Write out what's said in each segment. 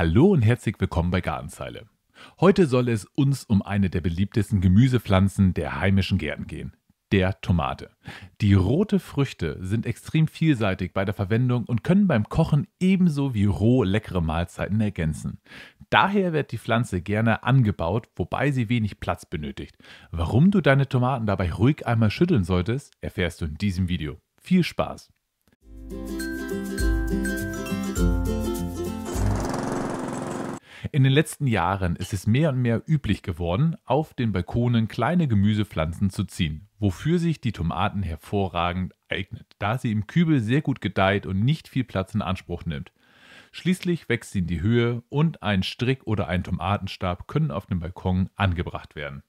Hallo und herzlich willkommen bei Gartenzeile. Heute soll es uns um eine der beliebtesten Gemüsepflanzen der heimischen Gärten gehen, der Tomate. Die rote Früchte sind extrem vielseitig bei der Verwendung und können beim Kochen ebenso wie roh leckere Mahlzeiten ergänzen. Daher wird die Pflanze gerne angebaut, wobei sie wenig Platz benötigt. Warum du deine Tomaten dabei ruhig einmal schütteln solltest, erfährst du in diesem Video. Viel Spaß! In den letzten Jahren ist es mehr und mehr üblich geworden, auf den Balkonen kleine Gemüsepflanzen zu ziehen, wofür sich die Tomaten hervorragend eignet, da sie im Kübel sehr gut gedeiht und nicht viel Platz in Anspruch nimmt. Schließlich wächst sie in die Höhe und ein Strick oder ein Tomatenstab können auf dem Balkon angebracht werden.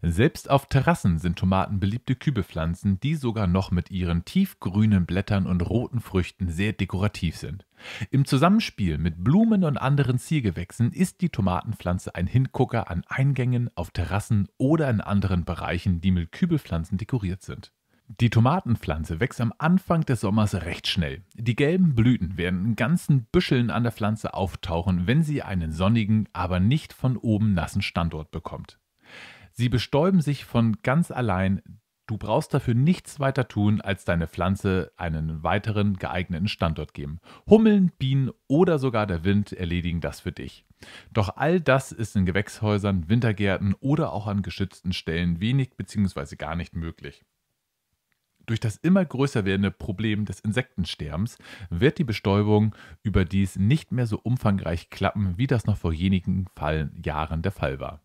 Selbst auf Terrassen sind Tomaten beliebte Kübelpflanzen, die sogar noch mit ihren tiefgrünen Blättern und roten Früchten sehr dekorativ sind. Im Zusammenspiel mit Blumen und anderen Ziergewächsen ist die Tomatenpflanze ein Hingucker an Eingängen, auf Terrassen oder in anderen Bereichen, die mit Kübelpflanzen dekoriert sind. Die Tomatenpflanze wächst am Anfang des Sommers recht schnell. Die gelben Blüten werden in ganzen Büscheln an der Pflanze auftauchen, wenn sie einen sonnigen, aber nicht von oben nassen Standort bekommt. Sie bestäuben sich von ganz allein. Du brauchst dafür nichts weiter tun, als deine Pflanze einen weiteren geeigneten Standort geben. Hummeln, Bienen oder sogar der Wind erledigen das für dich. Doch all das ist in Gewächshäusern, Wintergärten oder auch an geschützten Stellen wenig bzw. gar nicht möglich. Durch das immer größer werdende Problem des Insektensterbens wird die Bestäubung überdies nicht mehr so umfangreich klappen, wie das noch vor wenigen Jahren der Fall war.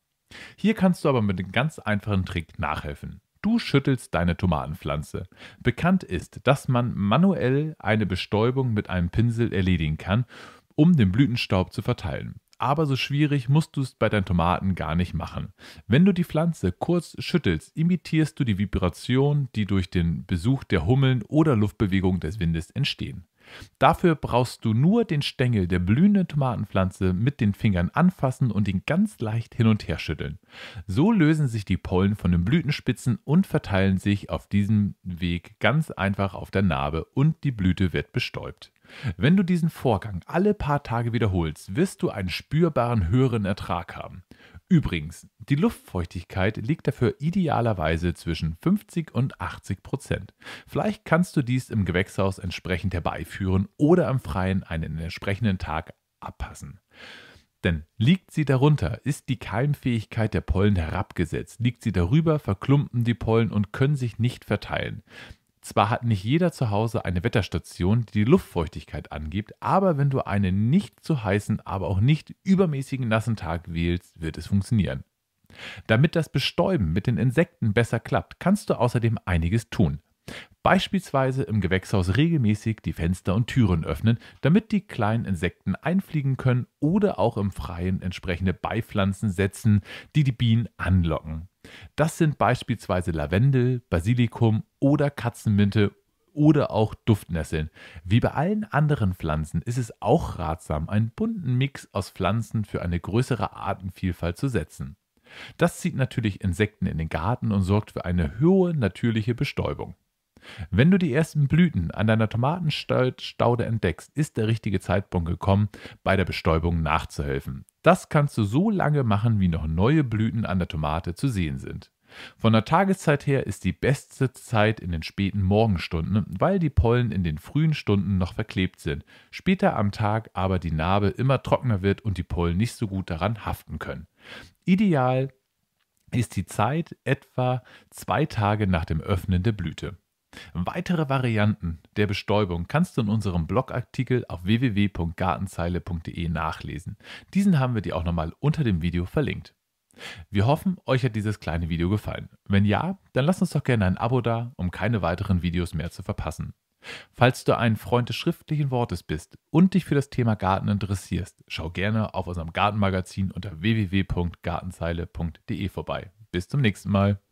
Hier kannst du aber mit einem ganz einfachen Trick nachhelfen. Du schüttelst deine Tomatenpflanze. Bekannt ist, dass man manuell eine Bestäubung mit einem Pinsel erledigen kann, um den Blütenstaub zu verteilen. Aber so schwierig musst du es bei deinen Tomaten gar nicht machen. Wenn du die Pflanze kurz schüttelst, imitierst du die Vibration, die durch den Besuch der Hummeln oder Luftbewegung des Windes entstehen. Dafür brauchst du nur den Stängel der blühenden Tomatenpflanze mit den Fingern anfassen und ihn ganz leicht hin und her schütteln. So lösen sich die Pollen von den Blütenspitzen und verteilen sich auf diesem Weg ganz einfach auf der Narbe und die Blüte wird bestäubt. Wenn du diesen Vorgang alle paar Tage wiederholst, wirst du einen spürbaren höheren Ertrag haben. Übrigens, die Luftfeuchtigkeit liegt dafür idealerweise zwischen 50 und 80 Prozent. Vielleicht kannst du dies im Gewächshaus entsprechend herbeiführen oder am Freien einen entsprechenden Tag abpassen. Denn liegt sie darunter, ist die Keimfähigkeit der Pollen herabgesetzt. Liegt sie darüber, verklumpen die Pollen und können sich nicht verteilen. Zwar hat nicht jeder zu Hause eine Wetterstation, die die Luftfeuchtigkeit angibt, aber wenn du einen nicht zu heißen, aber auch nicht übermäßigen nassen Tag wählst, wird es funktionieren. Damit das Bestäuben mit den Insekten besser klappt, kannst du außerdem einiges tun. Beispielsweise im Gewächshaus regelmäßig die Fenster und Türen öffnen, damit die kleinen Insekten einfliegen können oder auch im Freien entsprechende Beipflanzen setzen, die die Bienen anlocken. Das sind beispielsweise Lavendel, Basilikum oder Katzenminte oder auch Duftnesseln. Wie bei allen anderen Pflanzen ist es auch ratsam, einen bunten Mix aus Pflanzen für eine größere Artenvielfalt zu setzen. Das zieht natürlich Insekten in den Garten und sorgt für eine hohe natürliche Bestäubung. Wenn du die ersten Blüten an deiner Tomatenstaude entdeckst, ist der richtige Zeitpunkt gekommen, bei der Bestäubung nachzuhelfen. Das kannst du so lange machen, wie noch neue Blüten an der Tomate zu sehen sind. Von der Tageszeit her ist die beste Zeit in den späten Morgenstunden, weil die Pollen in den frühen Stunden noch verklebt sind, später am Tag aber die Narbe immer trockener wird und die Pollen nicht so gut daran haften können. Ideal ist die Zeit etwa zwei Tage nach dem Öffnen der Blüte. Weitere Varianten der Bestäubung kannst du in unserem Blogartikel auf www.gartenzeile.de nachlesen. Diesen haben wir dir auch nochmal unter dem Video verlinkt. Wir hoffen, euch hat dieses kleine Video gefallen. Wenn ja, dann lasst uns doch gerne ein Abo da, um keine weiteren Videos mehr zu verpassen. Falls du ein Freund des schriftlichen Wortes bist und dich für das Thema Garten interessierst, schau gerne auf unserem Gartenmagazin unter www.gartenzeile.de vorbei. Bis zum nächsten Mal.